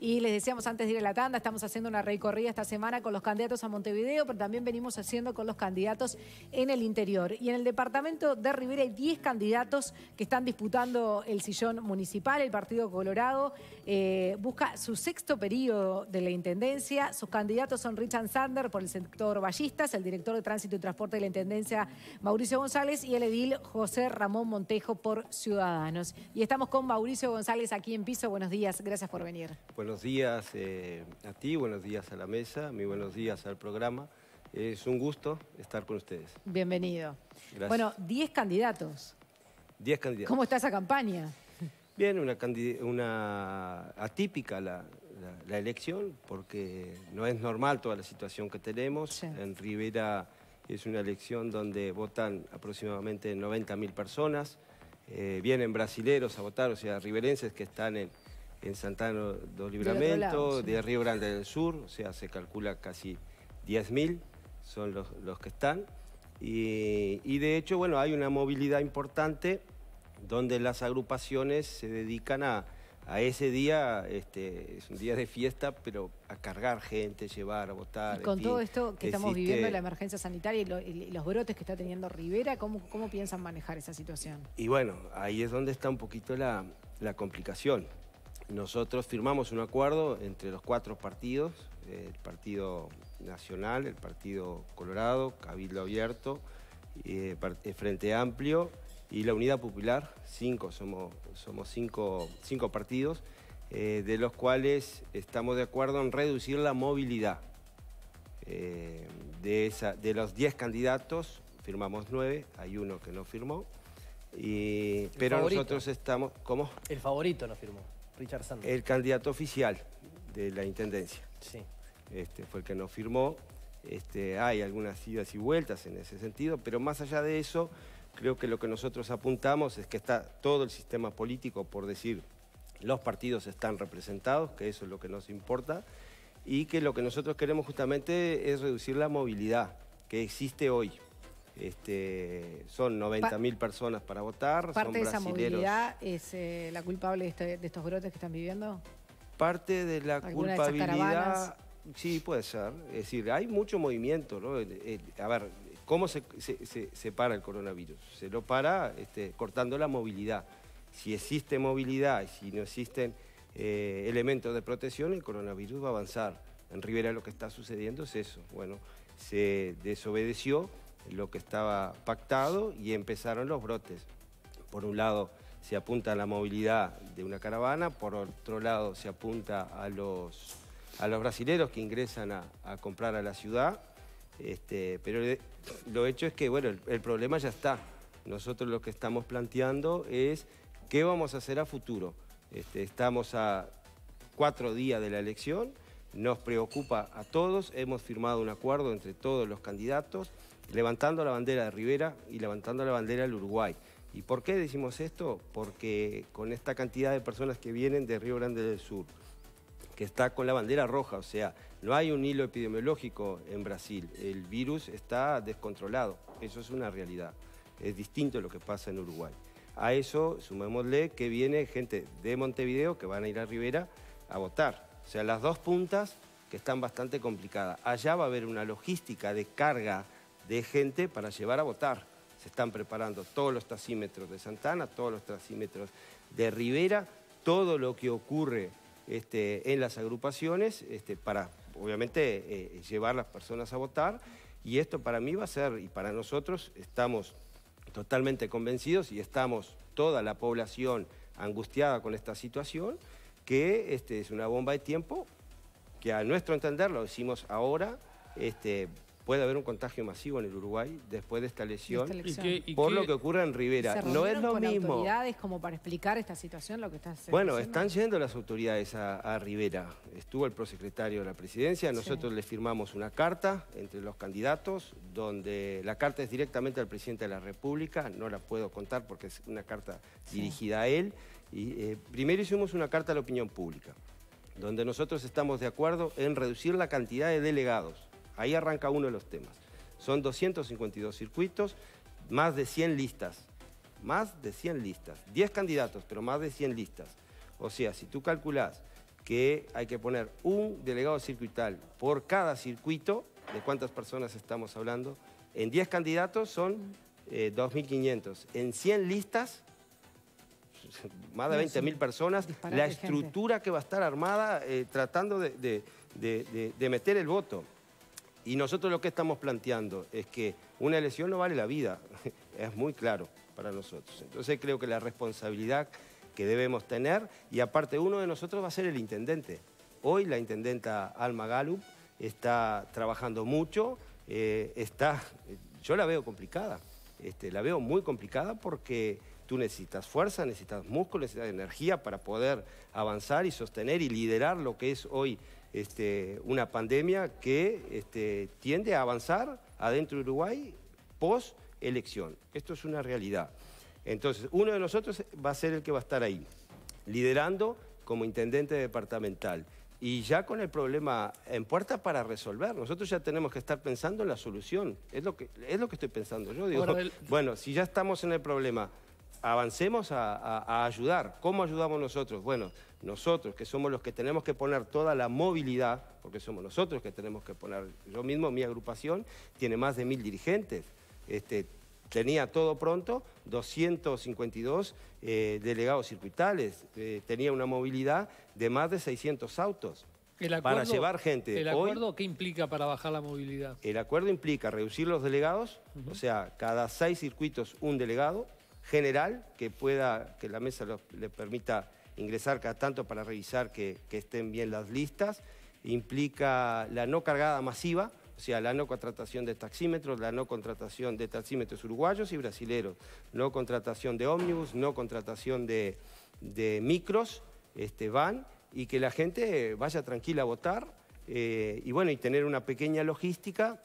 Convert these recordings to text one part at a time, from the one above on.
Y les decíamos antes de ir a la tanda, estamos haciendo una recorrida esta semana con los candidatos a Montevideo, pero también venimos haciendo con los candidatos en el interior. Y en el departamento de Rivera hay 10 candidatos que están disputando el sillón municipal. El Partido Colorado eh, busca su sexto periodo de la Intendencia. Sus candidatos son Richard Sander por el sector Ballistas, el director de Tránsito y Transporte de la Intendencia Mauricio González y el edil José Ramón Montejo por Ciudadanos. Y estamos con Mauricio González aquí en Piso. Buenos días, gracias por venir. Buenos días eh, a ti, buenos días a la mesa, muy buenos días al programa. Es un gusto estar con ustedes. Bienvenido. Bueno, 10 candidatos. 10 candidatos. ¿Cómo está esa campaña? Bien, una, una atípica la, elección, porque no es normal toda la situación que tenemos. En Rivera es una elección donde votan aproximadamente 90.000 personas. Eh, vienen brasileros a votar, o sea, riverenses que están en, en Santana do Libramento, de, Río Grande del Sur, o sea, se calcula casi 10.000 son los, que están. Y, de hecho, bueno, hay una movilidad importante donde las agrupaciones se dedican a, a ese día, este, es un día de fiesta, pero a cargar gente, llevar, a votar. Y con todo esto que estamos viviendo, la emergencia sanitaria y, los brotes que está teniendo Rivera, ¿cómo, ¿cómo piensan manejar esa situación? Y bueno, ahí es donde está un poquito la, la complicación. Nosotros firmamos un acuerdo entre los cuatro partidos, el Partido Nacional, el Partido Colorado, Cabildo Abierto, eh, Frente Amplio y la Unidad Popular, cinco, somos, somos cinco, cinco partidos, eh, de los cuales estamos de acuerdo en reducir la movilidad. Eh, de, esa, de los diez candidatos, firmamos nueve, hay uno que no firmó, y, pero nosotros estamos... ¿Cómo? El favorito no firmó. Richard El candidato oficial de la Intendencia. Sí. Este, fue el que nos firmó. Este, hay algunas idas y vueltas en ese sentido, pero más allá de eso, creo que lo que nosotros apuntamos es que está todo el sistema político, por decir, los partidos están representados, que eso es lo que nos importa, y que lo que nosotros queremos justamente es reducir la movilidad que existe hoy. Este, son 90.000 personas para votar. ¿Parte de esa movilidad es eh, la culpable este, de, estos brotes que están viviendo? Parte de la culpabilidad... Sí, puede ser. Es decir, hay mucho movimiento. ¿no? Eh, eh, a ver, ¿cómo se, para el coronavirus? Se lo para este, cortando la movilidad. Si existe movilidad y si no existen elementos de protección, el coronavirus va a avanzar. En Rivera lo que está sucediendo es eso. Bueno, se desobedeció lo que estaba pactado y empezaron los brotes. Por un lado se apunta a la movilidad de una caravana, por otro lado se apunta a los, a los brasileros que ingresan a, comprar a la ciudad, este, pero lo hecho es que bueno, el, problema ya está. Nosotros lo que estamos planteando es qué vamos a hacer a futuro. Este, estamos a cuatro días de la elección, nos preocupa a todos, hemos firmado un acuerdo entre todos los candidatos, levantando la bandera de Rivera y levantando la bandera del Uruguay. ¿Y por qué decimos esto? Porque con esta cantidad de personas que vienen de Río Grande del Sur, que está con la bandera roja, o sea, no hay un hilo epidemiológico en Brasil, el virus está descontrolado, eso es una realidad, es distinto a lo que pasa en Uruguay. A eso sumémosle que viene gente de Montevideo que van a ir a Rivera a votar, o sea, las dos puntas que están bastante complicadas. Allá va a haber una logística de carga de gente para llevar a votar. Se están preparando todos los tracímetros de Santana, todos los tracímetros de Rivera, todo lo que ocurre este, en las agrupaciones este, para, obviamente, eh, llevar las personas a votar. Y esto para mí va a ser, y para nosotros estamos totalmente convencidos y estamos toda la población angustiada con esta situación, que este, es una bomba de tiempo, que a nuestro entender, lo decimos ahora, este, puede haber un contagio masivo en el Uruguay después de esta lesión, por lo que ocurre en Rivera. no es lo con mismo. autoridades como para explicar esta situación, lo que está Bueno, están yendo las autoridades a, Rivera. Estuvo el prosecretario de la presidencia, nosotros le firmamos una carta entre los candidatos, donde la carta es directamente al presidente de la República, no la puedo contar porque es una carta dirigida a él. Y, eh, primero hicimos una carta a la opinión pública, donde nosotros estamos de acuerdo en reducir la cantidad de delegados Ahí arranca uno de los temas. Son 252 circuitos, más de 100 listas. Más de 100 listas. 10 candidatos, pero más de 100 listas. O sea, si tú calculás que hay que poner un delegado circuital por cada circuito, de cuántas personas estamos hablando. En 10 candidatos son 2.500. Eh, en 100 listas, más de 20.000 personas. La estructura que va a estar armada eh, tratando de, de meter el voto. Y nosotros lo que estamos planteando es que una elección no vale la vida, es muy claro para nosotros. Entonces creo que la responsabilidad que debemos tener, y aparte uno de nosotros va a ser el intendente. Hoy la intendenta Alma Galup está trabajando mucho, eh, está, yo la veo complicada, este, la veo muy complicada porque tú necesitas fuerza, necesitas músculo, necesitas energía para poder avanzar y sostener y liderar lo que es hoy este, una pandemia que este, tiende a avanzar adentro de Uruguay post elección. Esto es una realidad. Entonces, uno de nosotros va a ser el que va a estar ahí, liderando como intendente departamental. Y ya con el problema en puerta para resolver. Nosotros ya tenemos que estar pensando en la solución. Es lo que, es lo que estoy pensando yo. Digo, bueno, si ya estamos en el problema, avancemos a, ayudar. ¿Cómo ayudamos nosotros? Bueno, nosotros que somos los que tenemos que poner toda la movilidad, porque somos nosotros que tenemos que poner, yo mismo, mi agrupación, tiene más de mil dirigentes. Este, tenía todo pronto, 252 eh, delegados circuitales, eh, tenía una movilidad de más de 600 autos. para llevar gente. ¿El acuerdo qué implica para bajar la movilidad? El acuerdo implica reducir los delegados, o sea, cada seis circuitos un delegado general que pueda, que la mesa le permita ingresar cada tanto para revisar que estén bien las listas. Implica la no cargada masiva, o sea, la no contratación de taxímetros, la no contratación de taxímetros uruguayos y brasileros, no contratación de ómnibus, no contratación de, micros, este, van, y que la gente vaya tranquila a votar, eh, y bueno, y tener una pequeña logística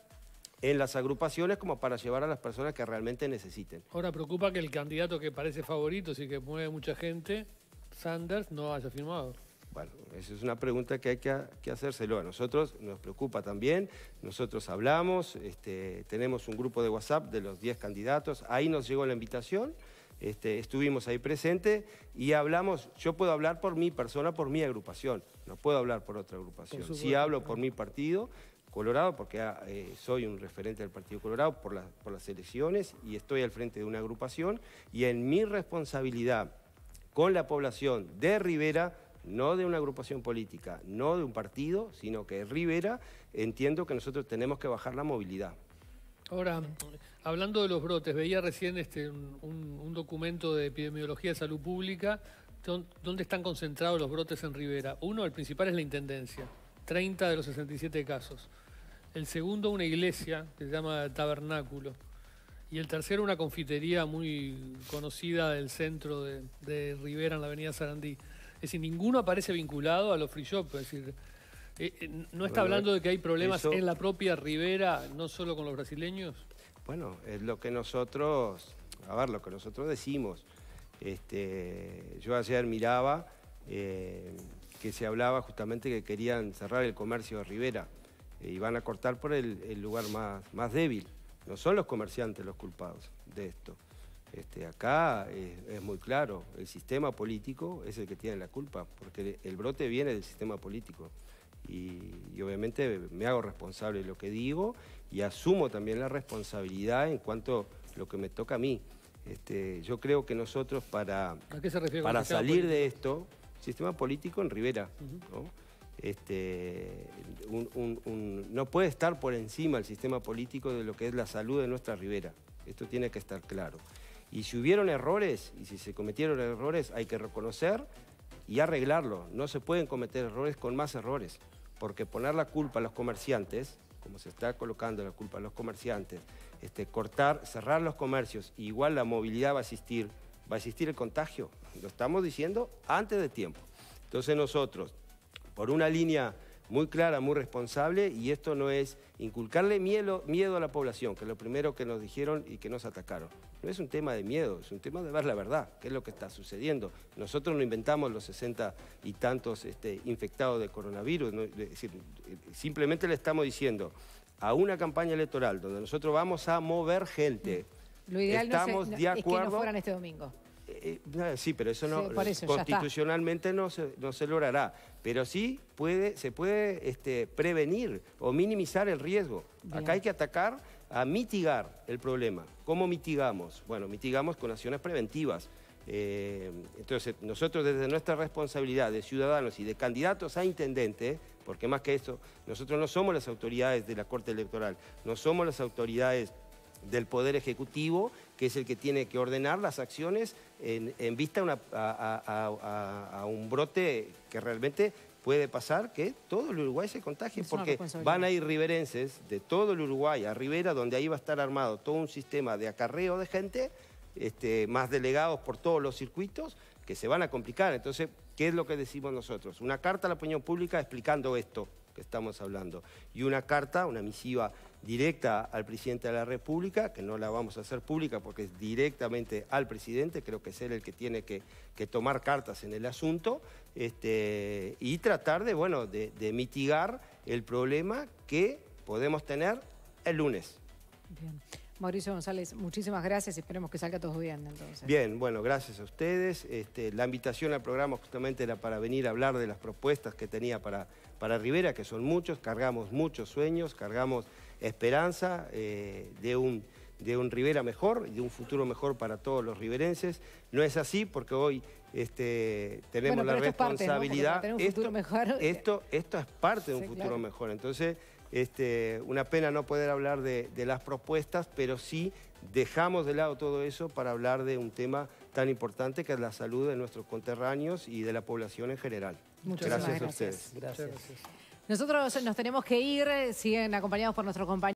en las agrupaciones como para llevar a las personas que realmente necesiten. Ahora preocupa que el candidato que parece favorito, y que mueve mucha gente, Sanders, no haya firmado. Bueno, esa es una pregunta que hay que, hacérselo. A nosotros nos preocupa también, nosotros hablamos, este, tenemos un grupo de WhatsApp de los 10 candidatos, ahí nos llegó la invitación, este, estuvimos ahí presentes y hablamos, yo puedo hablar por mi persona, por mi agrupación, no puedo hablar por otra agrupación. sí hablo por mi partido, Colorado, porque ah, eh, soy un referente del Partido Colorado por, las elecciones y estoy al frente de una agrupación y en mi responsabilidad con la población de Rivera no de una agrupación política, no de un partido, sino que Rivera, entiendo que nosotros tenemos que bajar la movilidad. Ahora, hablando de los brotes, veía recién este, un, documento de epidemiología de salud pública donde están concentrados los brotes en Rivera. Uno, el principal es la Intendencia, 30 de los 67 casos. El segundo, una iglesia que se llama Tabernáculo. Y el tercero, una confitería muy conocida del centro de, de Rivera en la avenida Sarandí. Es decir, ninguno aparece vinculado a los free shop. Es decir, eh, eh, ¿no está hablando de que hay problemas en la propia Ribera, no solo con los brasileños? Bueno, es lo que nosotros, a ver, lo que nosotros decimos. Este, yo ayer miraba eh, que se hablaba justamente que querían cerrar el comercio de Rivera y van a cortar por el, lugar más, más débil. No son los comerciantes los culpados de esto. Este, acá es, muy claro, el sistema político es el que tiene la culpa, porque el brote viene del sistema político. Y, obviamente me hago responsable de lo que digo y asumo también la responsabilidad en cuanto a lo que me toca a mí. Este, yo creo que nosotros para, para salir de esto, sistema político en Rivera, este, no puede estar por encima el sistema político de lo que es la salud de nuestra Ribera. Esto tiene que estar claro. Y si hubieron errores, y si se cometieron errores, hay que reconocer y arreglarlo. No se pueden cometer errores con más errores, porque poner la culpa a los comerciantes, como se está colocando la culpa a los comerciantes, este, cortar, cerrar los comercios, igual la movilidad va a existir, va a existir el contagio. Lo estamos diciendo antes de tiempo. Entonces nosotros, por una línea muy clara, muy responsable, y esto no es inculcarle miedo, miedo a la población, que es lo primero que nos dijeron y que nos atacaron. No es un tema de miedo, es un tema de ver la verdad, qué es lo que está sucediendo. Nosotros no inventamos los 60 y tantos este, infectados de coronavirus, decir, simplemente le estamos diciendo a una campaña electoral donde nosotros vamos a mover gente. Lo ideal estamos de acuerdo, es que no fueran este domingo. Eh, eh, sí, pero eso no constitucionalmente no se, no se logrará. Pero sí puede, se puede este, prevenir o minimizar el riesgo. Acá hay que atacar a mitigar el problema. ¿Cómo mitigamos? Bueno, mitigamos con acciones preventivas. entonces, nosotros desde nuestra responsabilidad de ciudadanos y de candidatos a intendente, porque más que eso, nosotros no somos las autoridades de la Corte Electoral, no somos las autoridades del Poder Ejecutivo, que es el que tiene que ordenar las acciones en, vista a, un brote que realmente puede pasar que todo el Uruguay se contagie, porque van a ir riverenses de todo el Uruguay a Rivera, donde ahí va a estar armado todo un sistema de acarreo de gente, este, más delegados por todos los circuitos, que se van a complicar. Entonces, ¿qué es lo que decimos nosotros? Una carta a la opinión pública explicando esto que estamos hablando. Y una carta, una misiva directa al presidente de la República, que no la vamos a hacer pública porque es directamente al presidente, creo que es él el que tiene que, tomar cartas en el asunto, este, y tratar de, bueno, de, mitigar el problema que podemos tener el lunes. Bien. Mauricio González, muchísimas gracias y esperemos que salga todo bien entonces. Bien, bueno, gracias a ustedes. Este, la invitación al programa justamente era para venir a hablar de las propuestas que tenía para, para Rivera, que son muchos, cargamos muchos sueños, cargamos esperanza eh, de, un, de un Rivera mejor y de un futuro mejor para todos los riverenses. No es así porque hoy este, tenemos la responsabilidad. Esto, esto, esto, es parte de un futuro mejor. Entonces, este, una pena no poder hablar de, las propuestas, pero sí dejamos de lado todo eso para hablar de un tema tan importante que es la salud de nuestros conterráneos y de la población en general. Muchas gracias, a ustedes. Nosotros nos tenemos que ir, siguen acompañados por nuestro compañero.